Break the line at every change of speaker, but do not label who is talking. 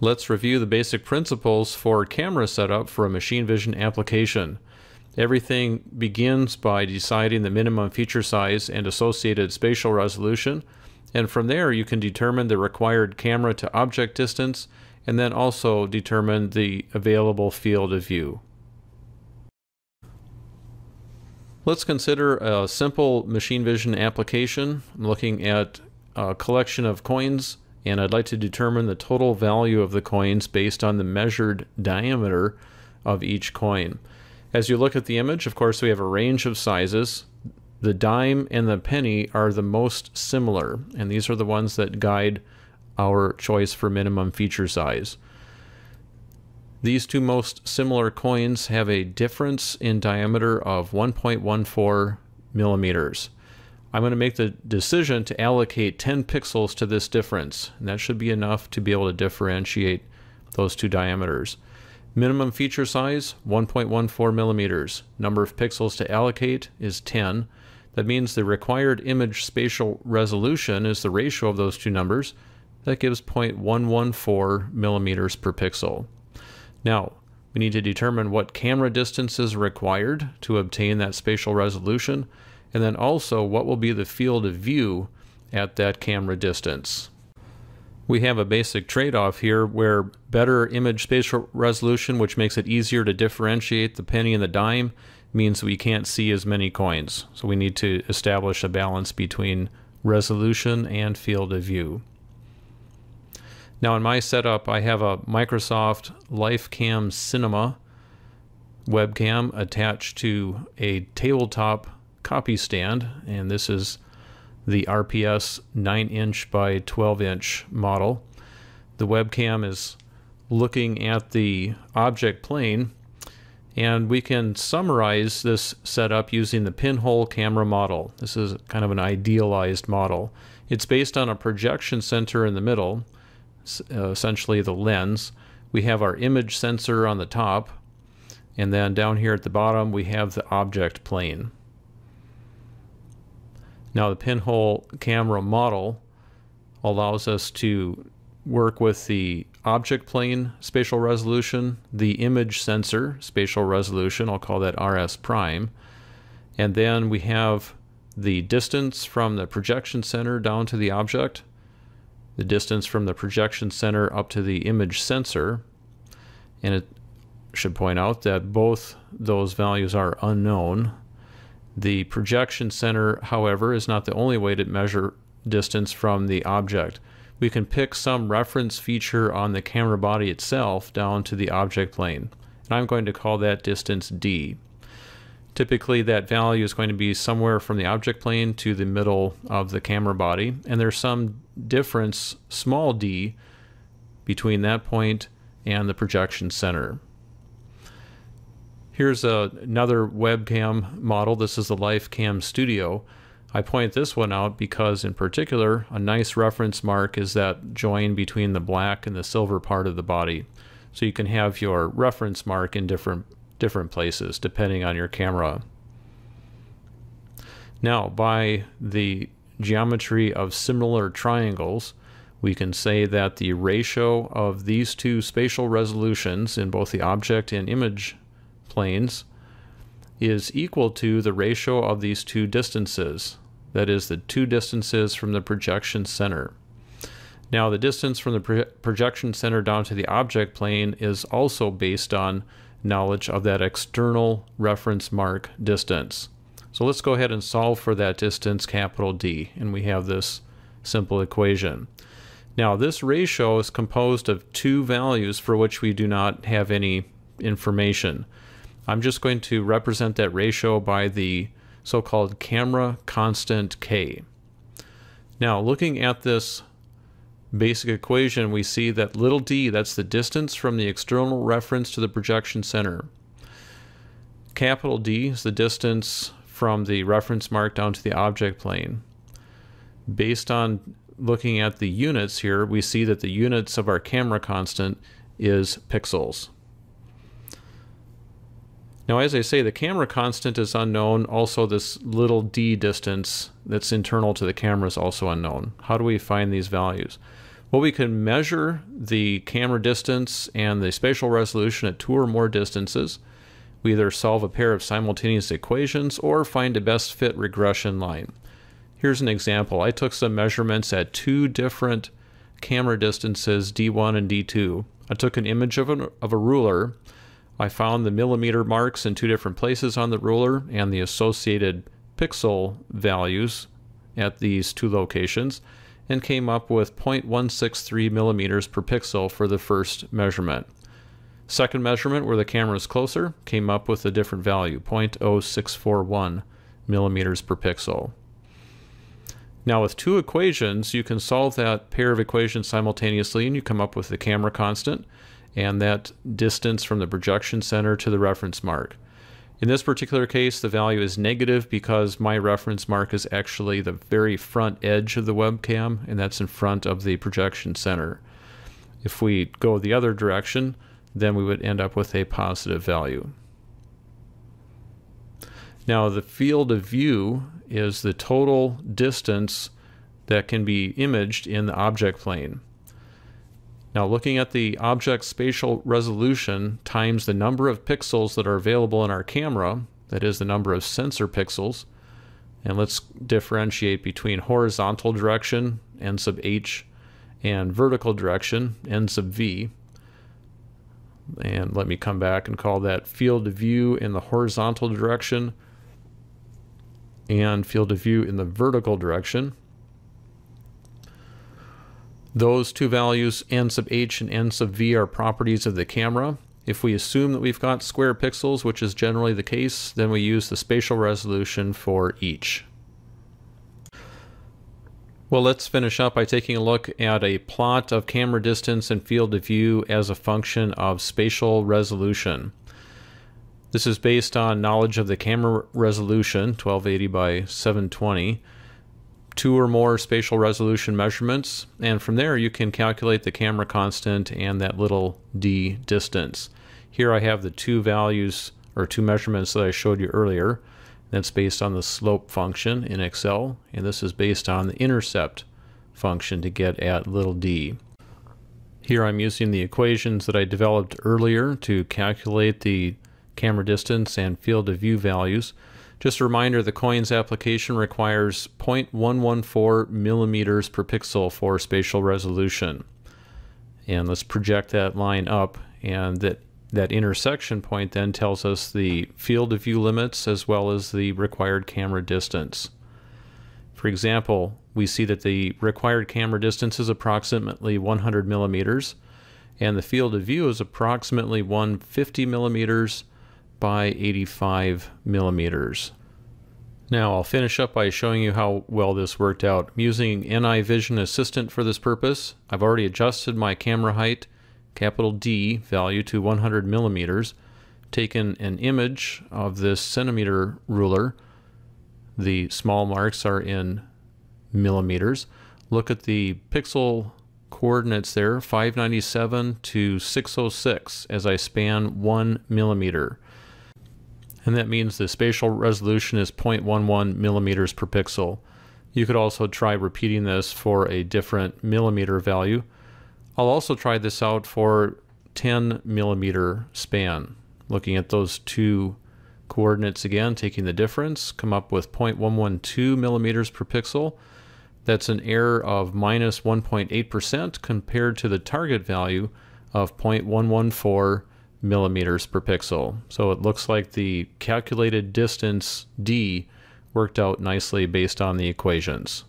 Let's review the basic principles for camera setup for a machine vision application. Everything begins by deciding the minimum feature size and associated spatial resolution, and from there you can determine the required camera to object distance and then also determine the available field of view. Let's consider a simple machine vision application. I'm looking at a collection of coins and I'd like to determine the total value of the coins based on the measured diameter of each coin. As you look at the image, of course, we have a range of sizes. The dime and the penny are the most similar, and these are the ones that guide our choice for minimum feature size. These two most similar coins have a difference in diameter of 1.14 millimeters. I'm going to make the decision to allocate 10 pixels to this difference, and that should be enough to be able to differentiate those two diameters. Minimum feature size, 1.14 millimeters. Number of pixels to allocate is 10. That means the required image spatial resolution is the ratio of those two numbers, that gives 0.114 millimeters per pixel. Now, we need to determine what camera distance is required to obtain that spatial resolution, and then also what will be the field of view at that camera distance. We have a basic trade-off here where better image spatial resolution, which makes it easier to differentiate the penny and the dime, means we can't see as many coins. So we need to establish a balance between resolution and field of view. Now in my setup, I have a Microsoft LifeCam Cinema webcam attached to a tabletop copy stand, and this is the RPS 9 inch by 12 inch model. The webcam is looking at the object plane, and we can summarize this setup using the pinhole camera model. This is kind of an idealized model. It's based on a projection center in the middle uh, essentially the lens. We have our image sensor on the top, and then down here at the bottom we have the object plane. Now the pinhole camera model allows us to work with the object plane spatial resolution, the image sensor spatial resolution, I'll call that RS prime, and then we have the distance from the projection center down to the object, the distance from the projection center up to the image sensor. And it should point out that both those values are unknown. The projection center, however, is not the only way to measure distance from the object. We can pick some reference feature on the camera body itself down to the object plane. And I'm going to call that distance d. Typically that value is going to be somewhere from the object plane to the middle of the camera body, and there's some difference, small d, between that point and the projection center. Here's a, another webcam model. This is the LifeCam Studio. I point this one out because in particular, a nice reference mark is that join between the black and the silver part of the body. So you can have your reference mark in different different places depending on your camera. Now, by the geometry of similar triangles, we can say that the ratio of these two spatial resolutions in both the object and image planes is equal to the ratio of these two distances, that is, the two distances from the projection center. Now, the distance from the pro projection center down to the object plane is also based on knowledge of that external reference mark distance. So let's go ahead and solve for that distance capital D, and we have this simple equation. Now this ratio is composed of two values for which we do not have any information. I'm just going to represent that ratio by the so-called camera constant K. Now looking at this basic equation, we see that little d, that's the distance from the external reference to the projection center. Capital D is the distance from the reference mark down to the object plane. Based on looking at the units here, we see that the units of our camera constant is pixels. Now, as I say, the camera constant is unknown. Also, this little d distance that's internal to the camera is also unknown. How do we find these values? Well, we can measure the camera distance and the spatial resolution at two or more distances. We either solve a pair of simultaneous equations or find a best fit regression line. Here's an example. I took some measurements at two different camera distances, D1 and D2. I took an image of, an, of a ruler. I found the millimeter marks in two different places on the ruler and the associated pixel values at these two locations and came up with 0.163 millimeters per pixel for the first measurement. Second measurement, where the camera is closer, came up with a different value, 0.0641 millimeters per pixel. Now with two equations, you can solve that pair of equations simultaneously and you come up with the camera constant and that distance from the projection center to the reference mark. In this particular case, the value is negative because my reference mark is actually the very front edge of the webcam, and that's in front of the projection center. If we go the other direction, then we would end up with a positive value. Now, the field of view is the total distance that can be imaged in the object plane. Now looking at the object spatial resolution times the number of pixels that are available in our camera, that is the number of sensor pixels, and let's differentiate between horizontal direction, n sub h, and vertical direction, n sub v. And let me come back and call that field of view in the horizontal direction and field of view in the vertical direction. Those two values, n sub h and n sub v, are properties of the camera. If we assume that we've got square pixels, which is generally the case, then we use the spatial resolution for each. Well, let's finish up by taking a look at a plot of camera distance and field of view as a function of spatial resolution. This is based on knowledge of the camera resolution, 1280 by 720, two or more spatial resolution measurements, and from there you can calculate the camera constant and that little d distance. Here I have the two values or two measurements that I showed you earlier. That's based on the slope function in Excel, and this is based on the intercept function to get at little d. Here I'm using the equations that I developed earlier to calculate the camera distance and field of view values. Just a reminder, the coins application requires 0.114 millimeters per pixel for spatial resolution. And let's project that line up and that that intersection point then tells us the field of view limits as well as the required camera distance. For example, we see that the required camera distance is approximately 100 millimeters and the field of view is approximately 150 millimeters by 85 millimeters. Now I'll finish up by showing you how well this worked out. I'm using NI Vision Assistant for this purpose. I've already adjusted my camera height, capital D value to 100 millimeters, taken an image of this centimeter ruler. The small marks are in millimeters. Look at the pixel coordinates there, 597 to 606 as I span one millimeter and that means the spatial resolution is 0.11 millimeters per pixel. You could also try repeating this for a different millimeter value. I'll also try this out for 10 millimeter span. Looking at those two coordinates again, taking the difference, come up with 0.112 millimeters per pixel. That's an error of minus 1.8% compared to the target value of 0.114 millimeters per pixel. So it looks like the calculated distance d worked out nicely based on the equations.